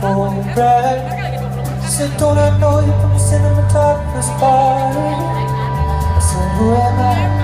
For they're a full breath. She said, don't I know you from the cinematographer's party? I said, who am I?